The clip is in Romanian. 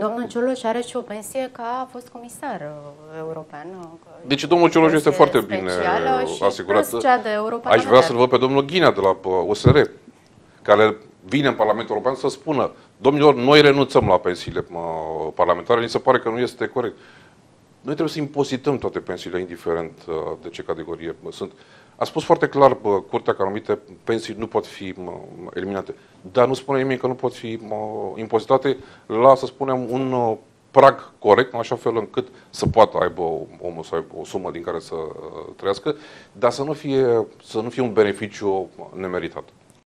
Domnul Cioloș are și o pensie că a fost comisar uh, european. uh, Deci domnul Cioloș este pensie foarte bine specială și asigurat. plus cea de Aș europarlamentar. vrea să-l văd pe domnul Ghinea de la uh, USR, care vine în Parlamentul European să spună, domnilor, noi renunțăm la pensiile uh, parlamentare, ni se pare că nu este corect. Noi trebuie să impozităm toate pensiile, indiferent uh, de ce categorie sunt. A spus foarte clar bă, Curtea că anumite pensii nu pot fi mă, eliminate, dar nu spune nimeni că nu pot fi mă, impozitate la, să spunem, un uh, prag corect, în așa fel încât să poată aibă omul să aibă o sumă din care să uh, trăiască, dar să nu fie, să nu fie un beneficiu nemeritat.